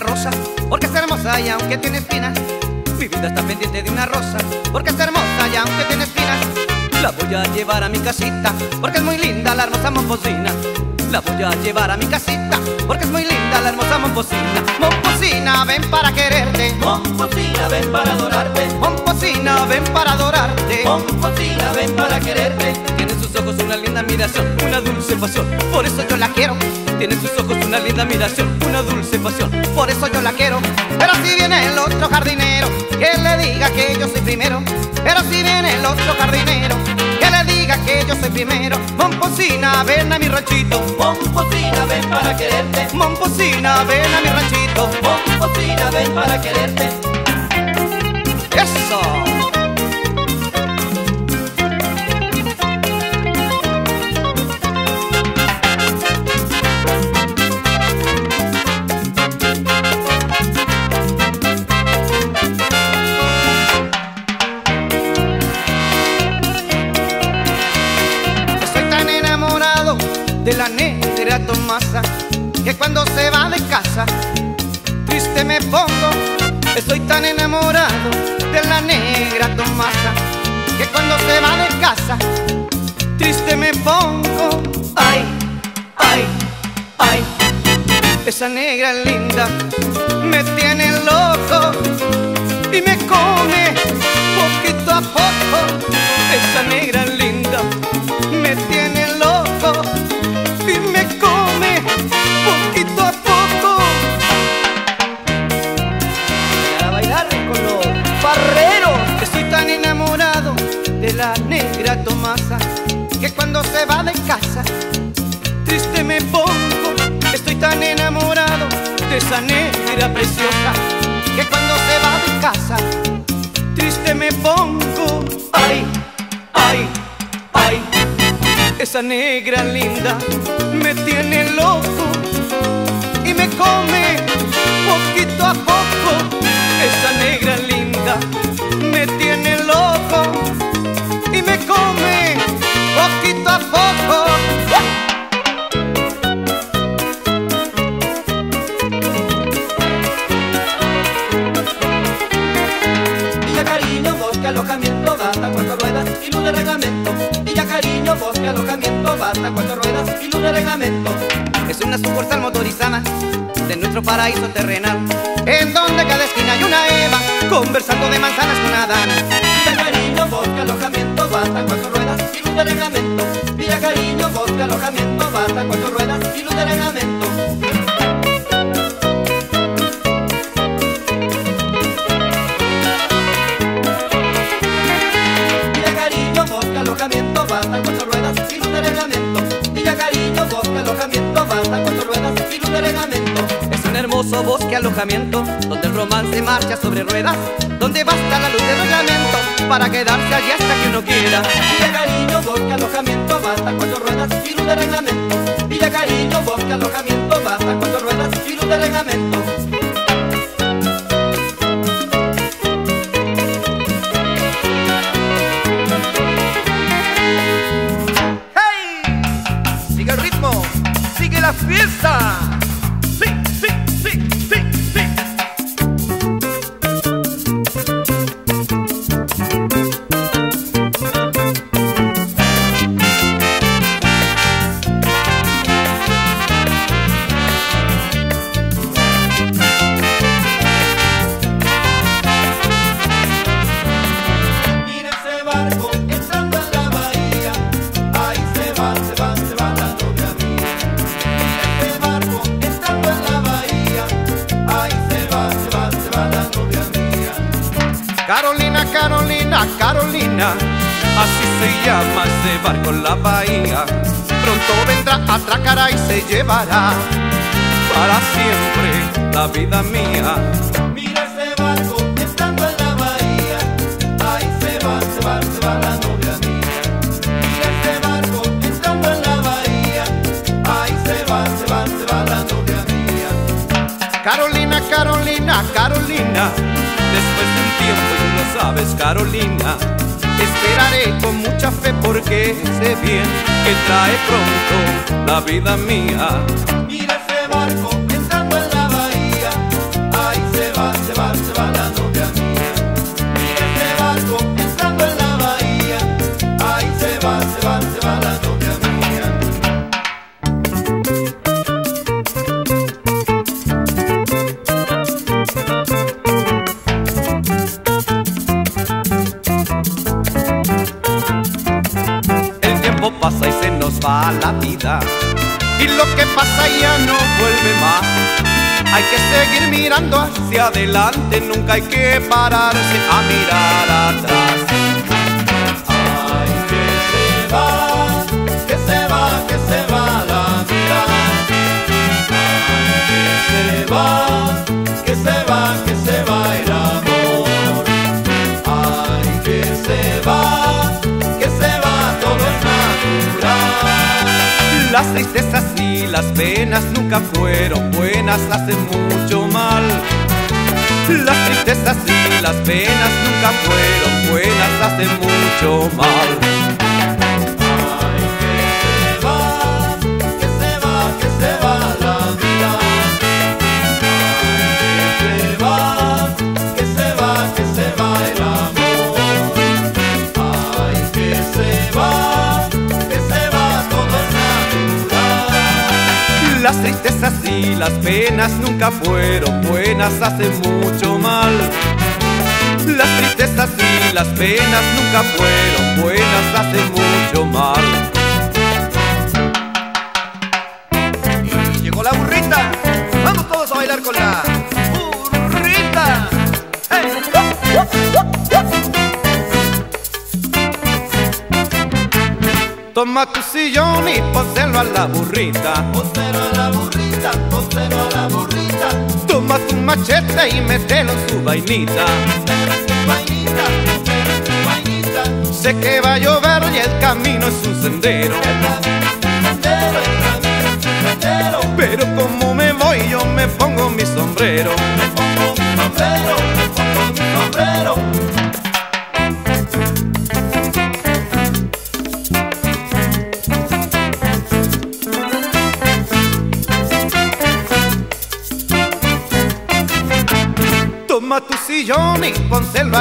rosa, porque es hermosa y aunque tiene espinas. Mi vida está pendiente de una rosa, porque es hermosa y aunque tiene espinas. La voy a llevar a mi casita, porque es muy linda la hermosa momposina. La voy a llevar a mi casita, porque es muy linda la hermosa momposina. Momposina, ven para quererte. Momposina, ven para adorarte. Momposina, ven para adorarte. Ven para quererte. Ojos una linda admiración, una dulce pasión, por eso yo la quiero. Tiene sus ojos una linda admiración, una dulce pasión, por eso yo la quiero. Pero si viene el otro jardinero, que le diga que yo soy primero. Pero si viene el otro jardinero, que le diga que yo soy primero. Momposina, ven a mi ranchito. Momposina, ven para quererte. Momposina, ven a mi ranchito. Momposina, ven para quererte. Casa triste me pongo. Estoy tan enamorado de esa negra preciosa que cuando se va de casa triste me pongo. Ay, ay, ay, esa negra linda me tiene loco y me come poquito a poco. Esa negra linda basta cuatro ruedas y luz de reglamento. Es una sucursal motorizada de nuestro paraíso terrenal, en donde cada esquina hay una Eva conversando de manzanas con Adán. Villa Cariño, bosque, alojamiento, basta cuatro ruedas y luz de reglamento. Villa Cariño, bosque, alojamiento, basta cuatro ruedas y luz de reglamento. Hermoso bosque alojamiento donde el romance marcha sobre ruedas, donde basta la luz del reglamento para quedarse allí hasta que uno quiera. Villa Cariño, bosque, alojamiento, basta cuatro ruedas y luz de reglamento. Villa Cariño, bosque, alojamiento, basta cuatro ruedas y luz de reglamento. Así se llama ese barco en la bahía. Pronto vendrá, atracará y se llevará para siempre la vida mía. Mira ese barco entrando en la bahía. Ahí se va, se va, se va la novia mía. Mira ese barco entrando en la bahía. Ahí se va, se va, se va la novia mía. Carolina, Carolina, Carolina, después de un tiempo y lo sabes, Carolina, esperaré con mucha fe porque sé bien que trae pronto la vida mía. Hay que seguir mirando hacia adelante, nunca hay que pararse a mirar atrás. Ay, que se va, que se va, que se va la vida. Ay, que se va, Las tristezas y las penas nunca fueron buenas, hacen mucho mal. Las tristezas y las penas nunca fueron buenas, hacen mucho mal. Las penas nunca fueron buenas, hacen mucho mal. Las tristezas y las penas nunca fueron buenas, hacen mucho mal. Llegó la burrita. Vamos todos a bailar con la burrita. ¡Hey! Toma tu sillón y pónselo a la burrita. Postero a la burrita, a la burrita. Toma tu machete y mételo en su vainita. Sé que va a llover y el camino es un sendero. Sendero, sendero. Pero como me voy yo me pongo mi sombrero. Me pongo mi sombrero, me pongo mi sombrero.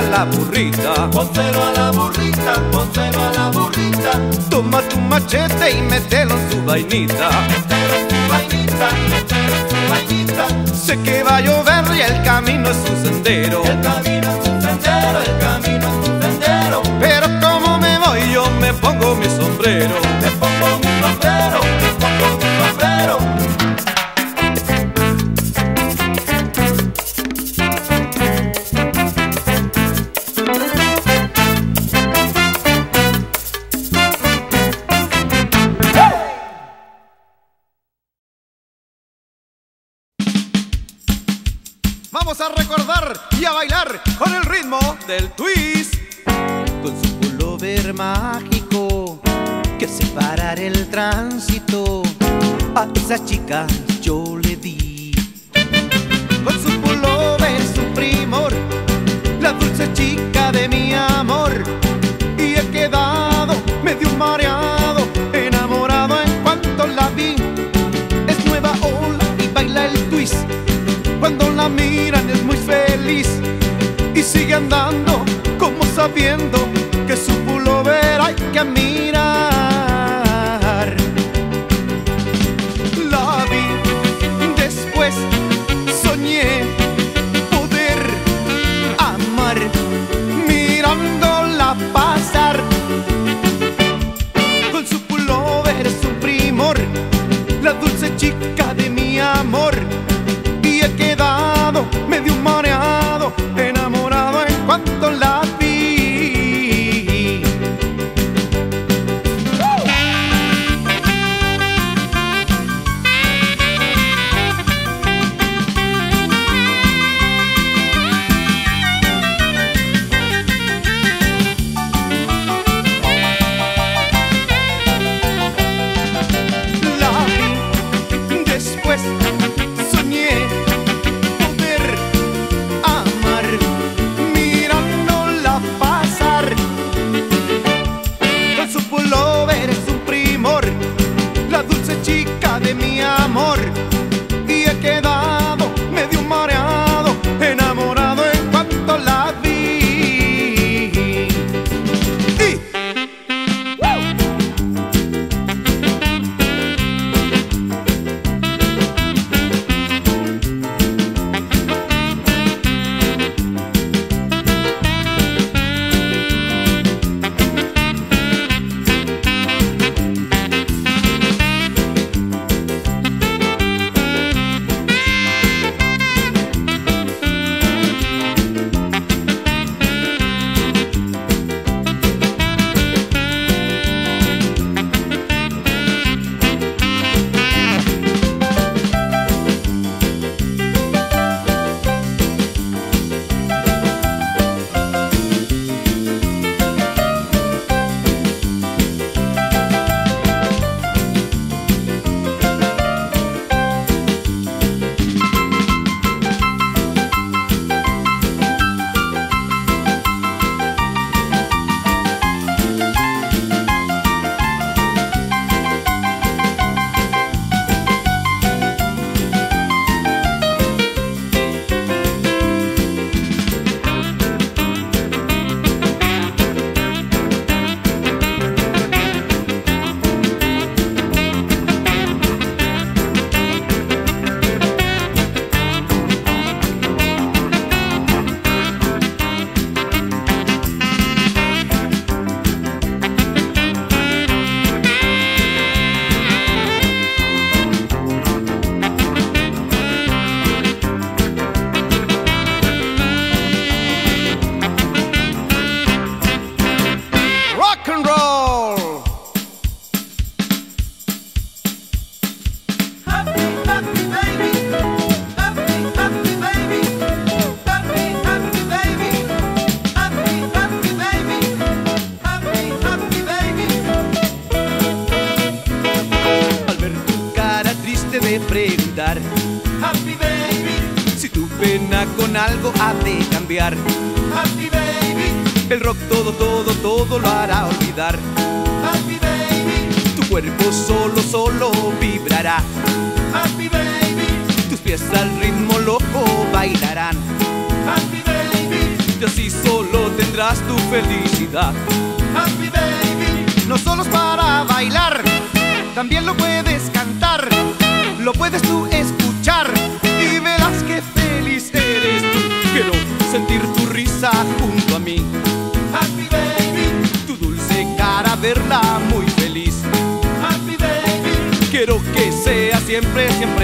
La burrita. Postero a la burrita, postero a la burrita. Toma tu machete y mételo en su vainita. Postero es su vainita, postero es su vainita. Sé que va a llover y el camino es un sendero. El camino es un sendero, el camino es un sendero. Pero como me voy yo me pongo mi sombrero. Me pongo mi sombrero, me pongo mi sombrero. Vamos a recordar y a bailar con el ritmo del twist. Con su pullover mágico que separar el tránsito a esa chica yo le di. Con su pullover su primor, la dulce chica de mi amor. Y he quedado medio mareado, enamorado en cuanto la vi. Es nueva ola y baila el twist. Miran es muy feliz y sigue andando como sabiendo que su pullover hay que mirar. Happy baby. Tus pies al ritmo loco bailarán. Happy baby. Y así solo tendrás tu felicidad. Happy baby. No solo es para bailar, también lo puedes cantar. Lo puedes tú escuchar y verás que feliz eres tú. Quiero sentir tu risa junto a mí. Happy baby. Tu dulce cara verla siempre, siempre.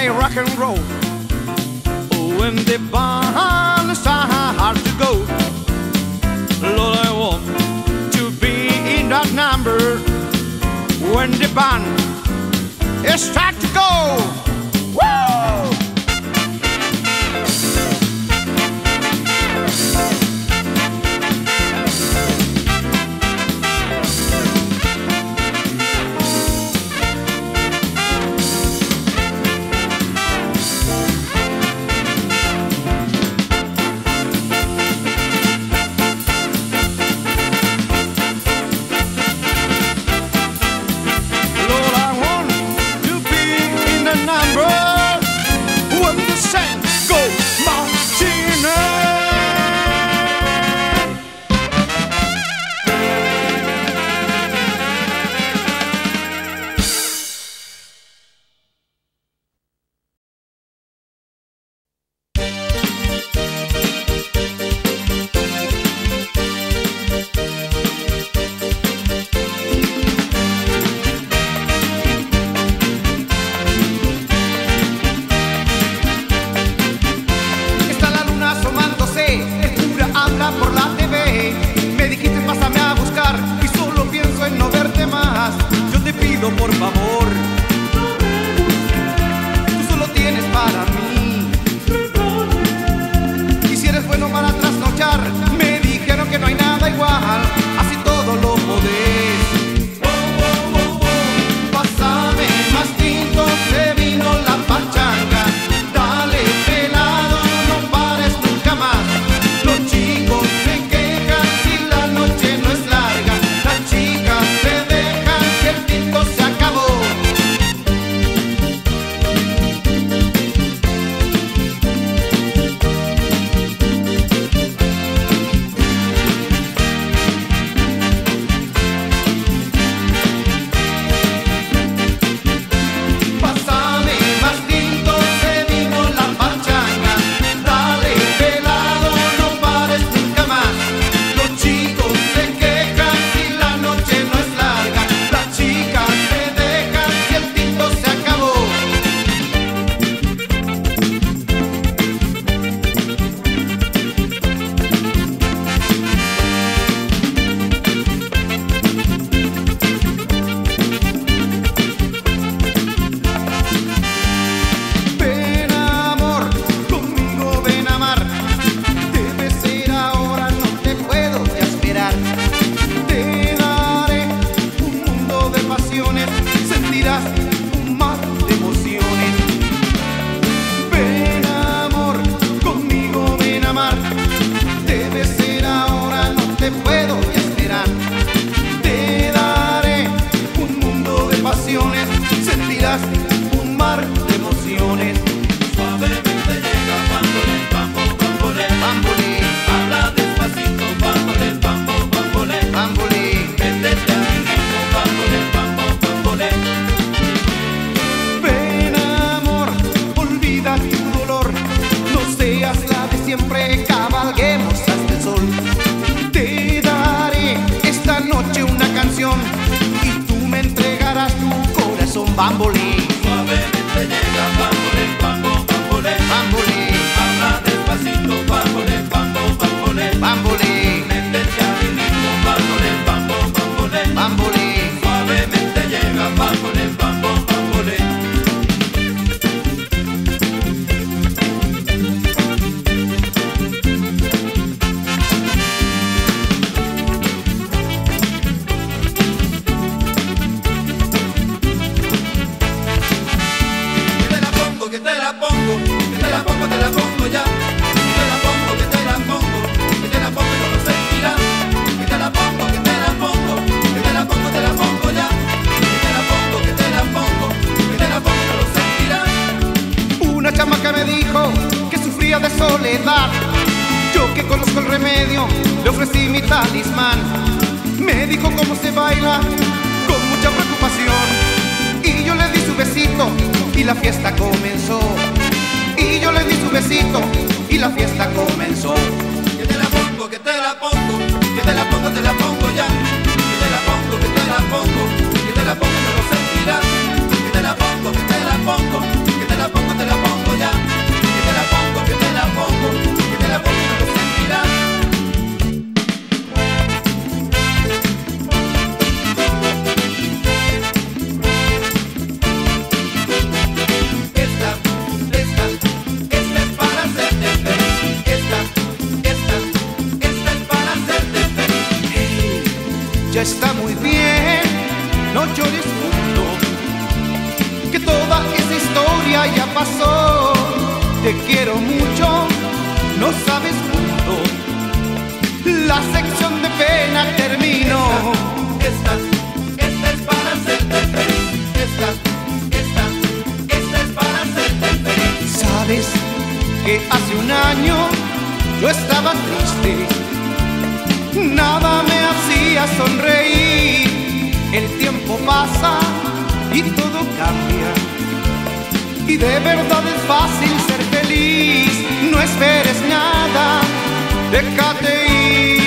play rock and roll. Oh, and the band starts to go. Lord, I want to be in that number when the band is hard to go. fiesta comenzó. Y yo le di su besito y la fiesta comenzó. Que te la pongo, que te la pongo, que te la pongo, te la pongo ya. Que te la pongo, que te la pongo. yo disfruto que toda esa historia ya pasó. Te quiero mucho, no sabes cuánto. La sección de pena terminó. Esta, esta, esta es para hacerte feliz. Esta, esta, esta es para hacerte feliz. Sabes que hace un año yo estaba triste. Nada me hacía sonreír el tiempo pasa y todo cambia. Y de verdad es fácil ser feliz, no esperes nada, déjate ir.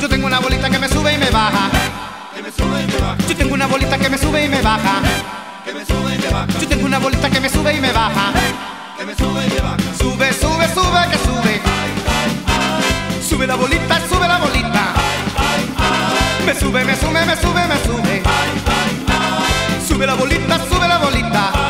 Yo tengo una bolita que me sube y me baja. y me Yo tengo una bolita que me sube y me baja. que me sube y me baja, Yo tengo una bolita que me sube y me baja. sube. Sube, sube, sube, que sube. Sube la bolita, sube la bolita. Me sube, me sube, me sube, me sube. Sube la bolita, sube la bolita.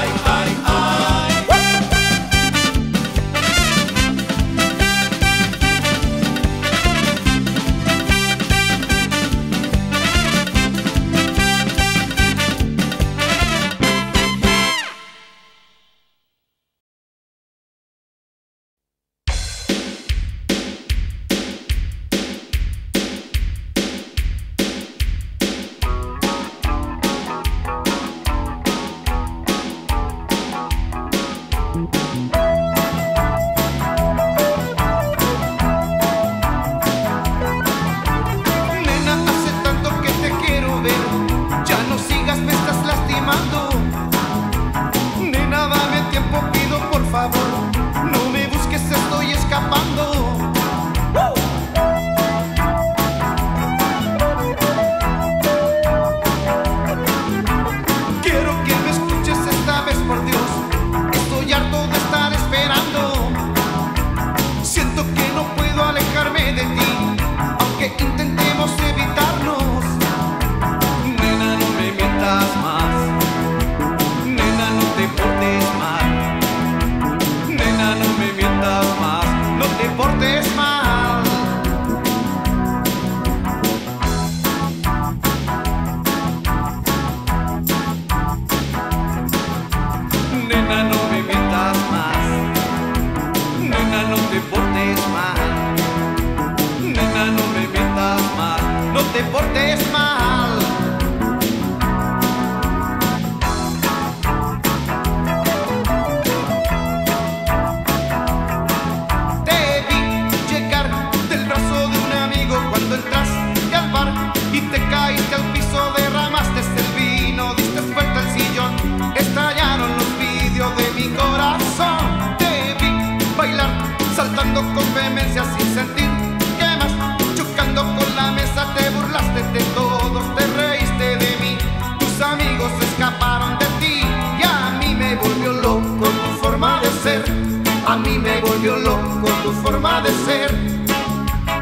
A mí me volvió loco tu forma de ser,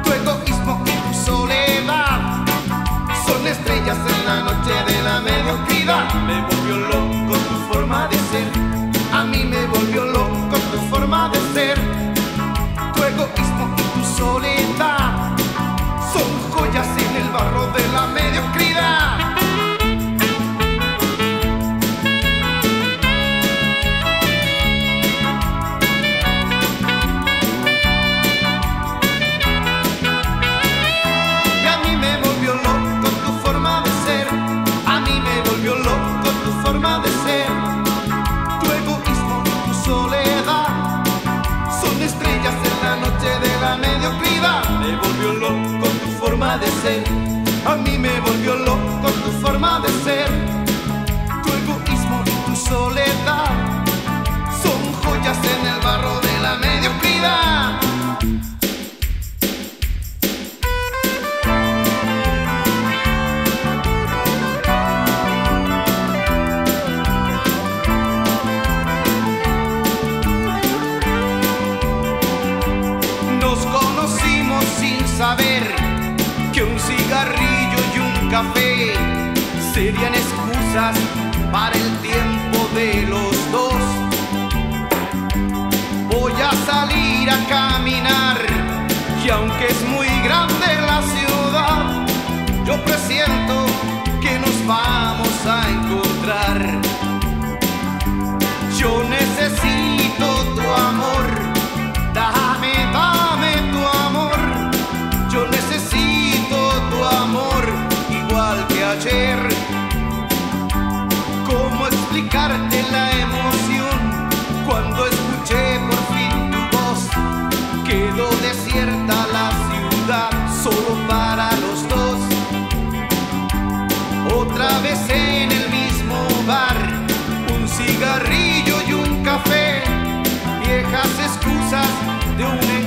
tu egoísmo y tu soledad. Son estrellas en la noche de la mediocridad. Me volvió loco tu forma de ser. A mí me volvió loco tu forma de ser. Que un cigarrillo y un café serían excusas para el tiempo de los dos. Voy a salir a caminar y aunque es muy grande la ciudad, yo presiento que nos vamos a encontrar. Yo cabeça deu um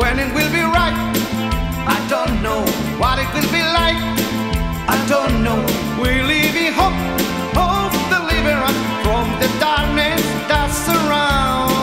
when it will be right. I don't know what it will be like. I don't know. Will it be hope, hope deliverance from the darkness that surrounds.